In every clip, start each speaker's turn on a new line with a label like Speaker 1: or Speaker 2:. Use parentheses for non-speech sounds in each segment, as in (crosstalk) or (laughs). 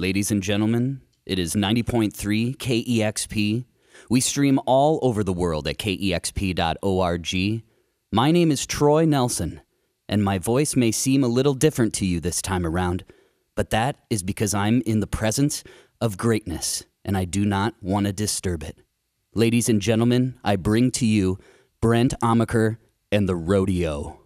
Speaker 1: Ladies and gentlemen, it is 90.3 KEXP. We stream all over the world at kexp.org. My name is Troy Nelson, and my voice may seem a little different to you this time around, but that is because I'm in the presence of greatness, and I do not want to disturb it. Ladies and gentlemen, I bring to you Brent Amaker and the Rodeo.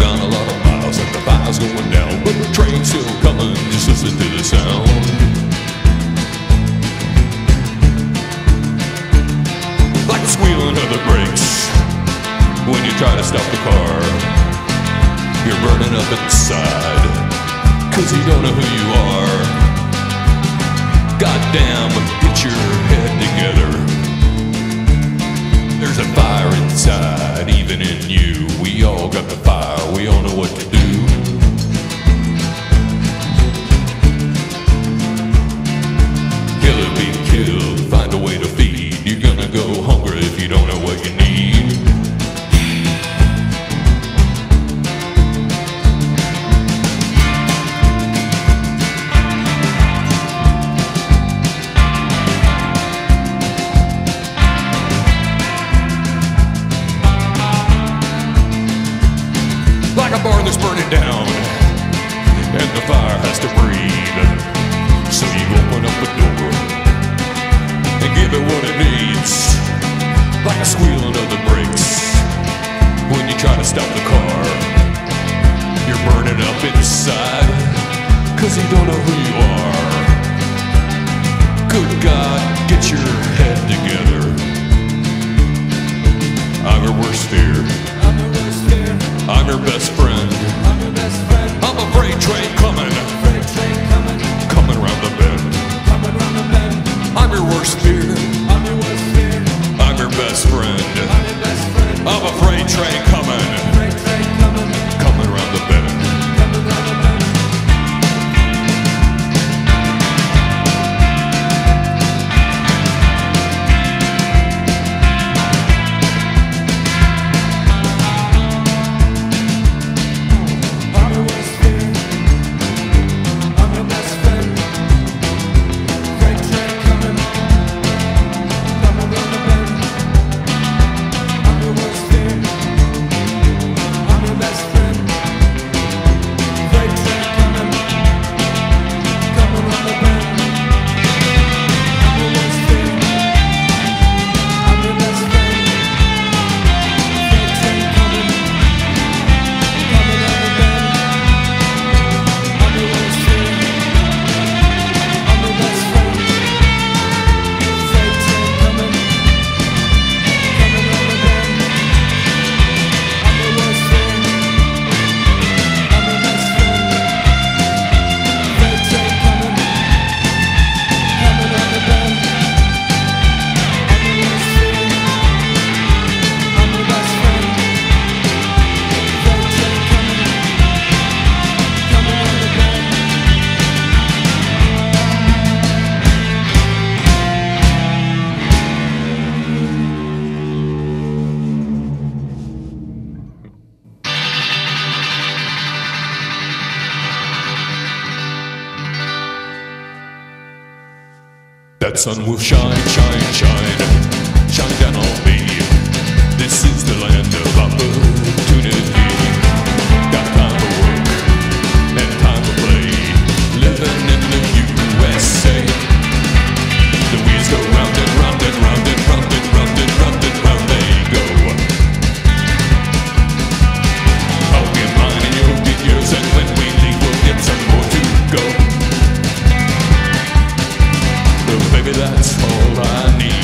Speaker 2: Gone a lot of miles and the fire's going down, but the train's still coming. Just listen to the sound. Like the squealing of the brakes when you try to stop the car. You're burning up inside, cause you don't know who you are. Goddamn, get your head together. There's a fire inside, even in you. We all got the fire, we all know what to do. Kill or be killed, burning up inside, cause you don't know who you are. Good God, get your head together. I'm her worst fear. I'm your best friend. I'm a freight train coming, coming around the bend. I'm your worst fear. I'm your best friend. I'm a freight train coming, coming around the bend. that sun will shine, shine, shine. that's all I need.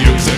Speaker 2: music.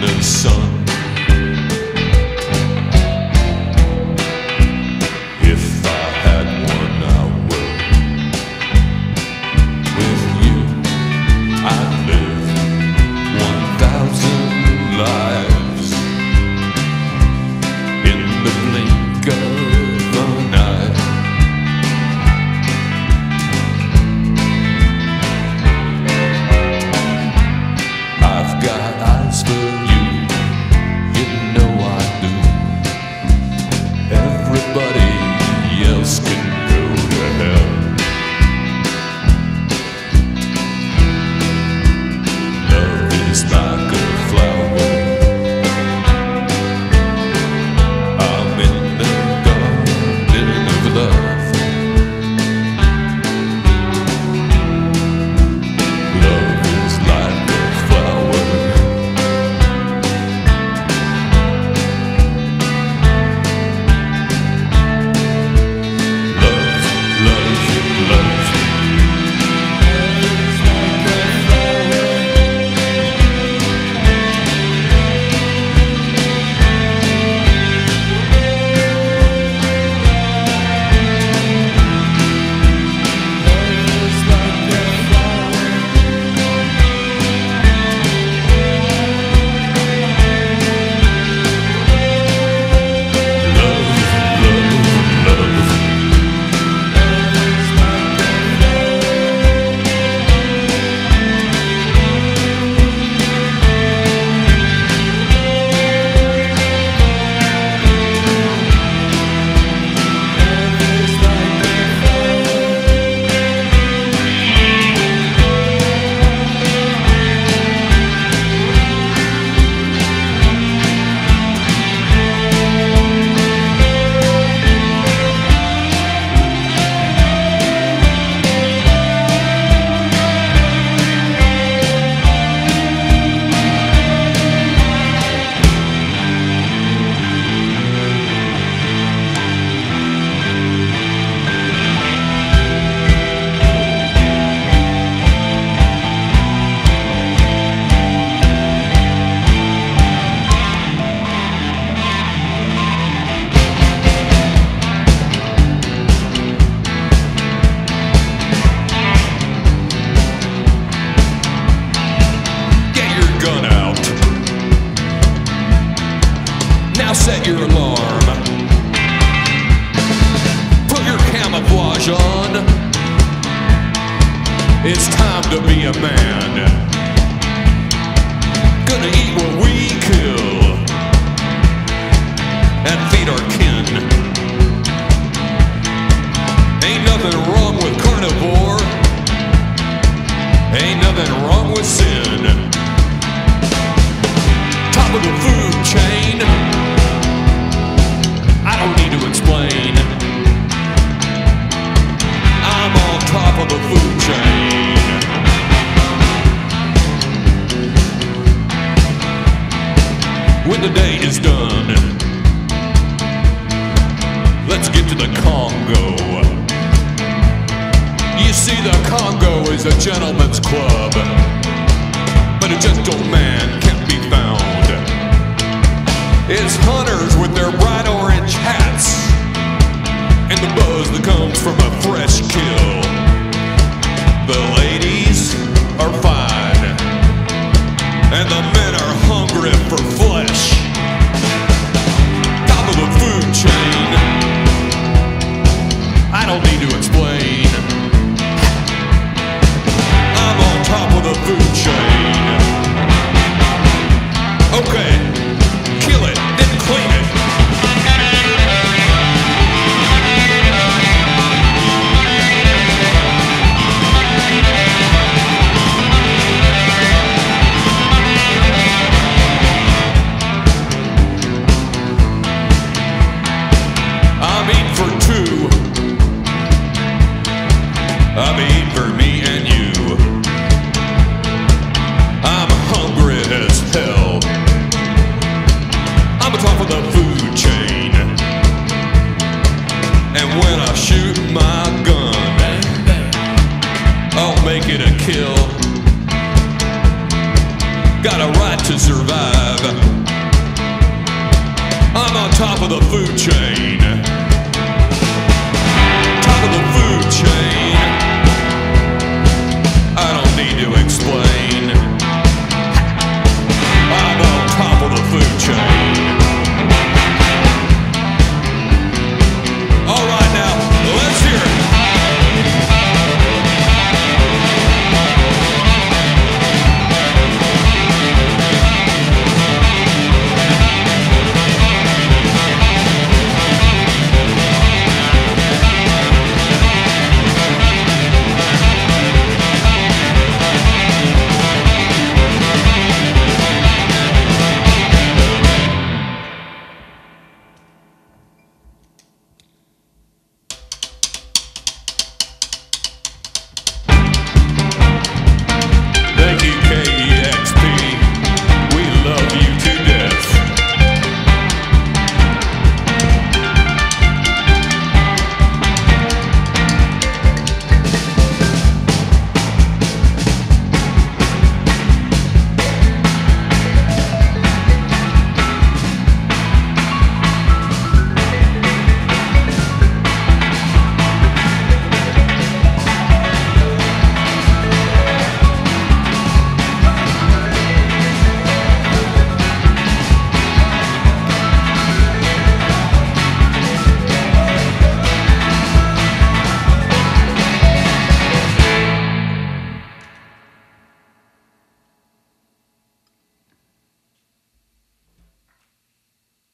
Speaker 2: the sun.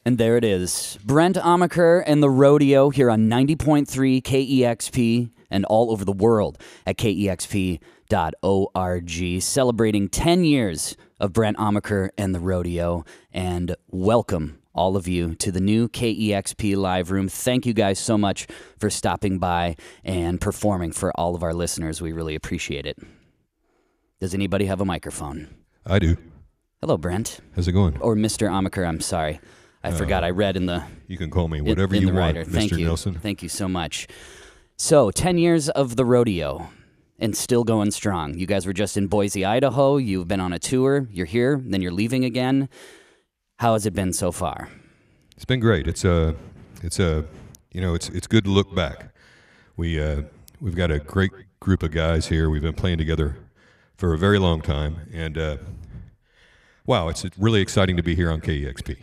Speaker 2: And
Speaker 1: there it is. Brent Amaker and the rodeo here on 90.3 KEXP and all over the world at kexp.org, celebrating 10 years of Brent Amaker and the rodeo. And welcome all of you to the new KEXP live room. Thank you guys so much for stopping by and performing for all of our listeners. We really appreciate it. Does anybody have a microphone?
Speaker 3: I do.
Speaker 1: Hello, Brent.
Speaker 3: How's it going?
Speaker 1: Or Mr. Amaker, I'm sorry. I forgot I read in the
Speaker 3: You can call me whatever
Speaker 1: in
Speaker 3: you want,
Speaker 1: writer.
Speaker 3: Mr.
Speaker 1: Thank you.
Speaker 3: Nelson.
Speaker 1: Thank you so much. So, 10 years of the rodeo and still going strong. You guys were just in Boise, Idaho. You've been on a tour. You're here, then you're leaving again. How has it been so far?
Speaker 3: It's been great. It's a, it's a, you know, it's it's good to look back. We uh, we've got a great group of guys here. We've been playing together for a very long time, and uh, wow, it's really exciting to be here on KEXP.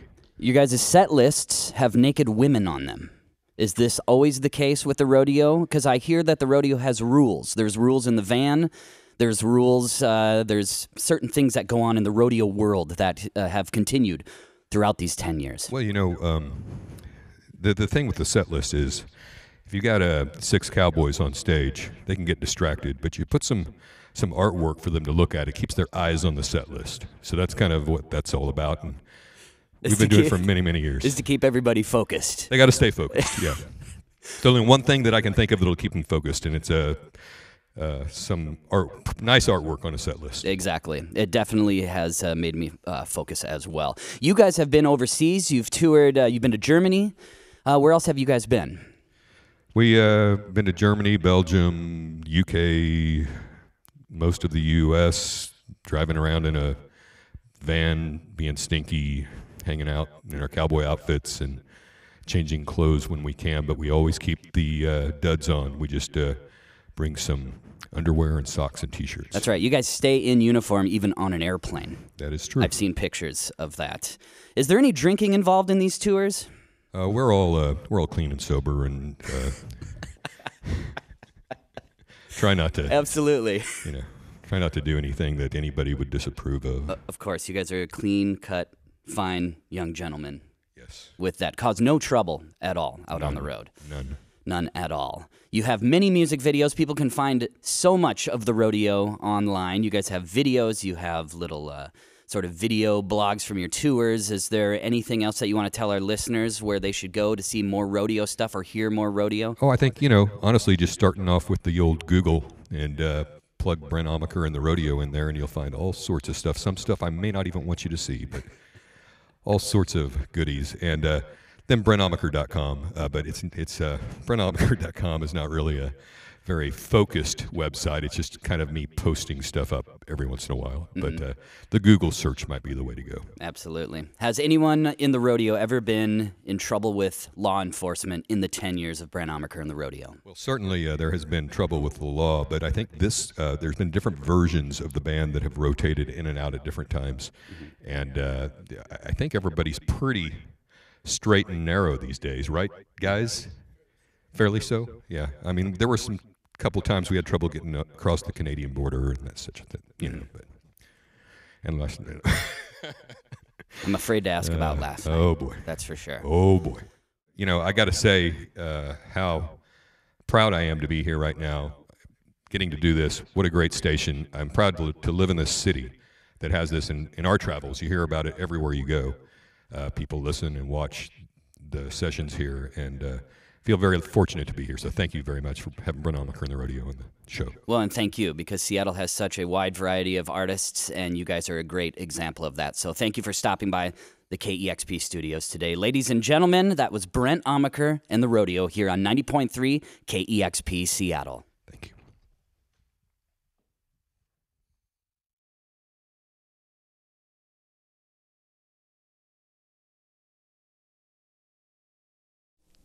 Speaker 1: You guys' set lists have naked women on them. Is this always the case with the rodeo? Because I hear that the rodeo has rules. There's rules in the van. There's rules. Uh, there's certain things that go on in the rodeo world that uh, have continued throughout these ten years.
Speaker 3: Well, you know, um, the the thing with the set list is, if you got uh, six cowboys on stage, they can get distracted. But you put some some artwork for them to look at. It keeps their eyes on the set list. So that's kind of what that's all about. And we've been doing it for many many years.
Speaker 1: Is to keep everybody focused.
Speaker 3: They got to stay focused. (laughs) Yeah. There's only one thing that I can think of that'll keep them focused, and it's uh, uh, some art, nice artwork on a set list.
Speaker 1: Exactly. It definitely has uh, made me uh, focus as well. You guys have been overseas. You've toured. Uh, you've been to Germany. Uh, where else have you guys been?
Speaker 3: We uh, been to Germany, Belgium, UK, most of the U.S. Driving around in a van, being stinky, hanging out in our cowboy outfits, and changing clothes when we can. But we always keep the uh, duds on. We just uh, bring some underwear and socks and t-shirts.
Speaker 1: That's right. You guys stay in uniform even on an airplane.
Speaker 3: That is true.
Speaker 1: I've seen pictures of that. Is there any drinking involved in these tours?
Speaker 3: Uh, we're all uh, we're all clean and sober, and uh, (laughs) try not to
Speaker 1: Absolutely.
Speaker 3: you know try not to do anything that anybody would disapprove of.
Speaker 1: Of course, you guys are a clean cut, fine young gentleman.
Speaker 3: yes,
Speaker 1: with that cause no trouble at all out on the road.
Speaker 3: none.
Speaker 1: None at all. You have many music videos. People can find so much of the rodeo online. You guys have videos, you have little uh, sort of video blogs from your tours. Is there anything else that you want to tell our listeners where they should go to see more rodeo stuff or hear more rodeo?
Speaker 3: Oh, I think you know honestly, just starting off with the old Google and uh, plug Brent Amaker and the rodeo in there, and you'll find all sorts of stuff. Some stuff I may not even want you to see, but all sorts of goodies. And uh, then BrentAmaker.com, uh, but it's it's uh, BrentAmaker.com is not really a very focused website. It's just kind of me posting stuff up every once in a while. But uh, the Google search might be the way to go.
Speaker 1: Absolutely. Has anyone in the rodeo ever been in trouble with law enforcement in the 10 years of Brent Amaker in the rodeo?
Speaker 3: Well, certainly uh, there has been trouble with the law, but I think this uh, there's been different versions of the band that have rotated in and out at different times, and uh, I think everybody's pretty straight and narrow these days, right, guys? Fairly so. Yeah. I mean, there were some couple times we had trouble getting across the Canadian border, and that's such a thing, you know. But and last, (laughs)
Speaker 1: I'm afraid to ask about last night.
Speaker 3: oh boy.
Speaker 1: That's for sure.
Speaker 3: Oh boy. You know, I got to say uh, how proud I am to be here right now, getting to do this. What a great station. I'm proud to, to live in this city that has this in, in our travels. You hear about it everywhere you go. Uh, people listen and watch the sessions here and uh, feel very fortunate to be here. So thank you very much for having Brent Amaker in the rodeo and the show.
Speaker 1: Well, and thank you because Seattle has such a wide variety of artists, and you guys are a great example of that. So thank you for stopping by the KEXP studios today. Ladies and gentlemen, that was Brent Amaker and the rodeo here on 90.3 KEXP Seattle.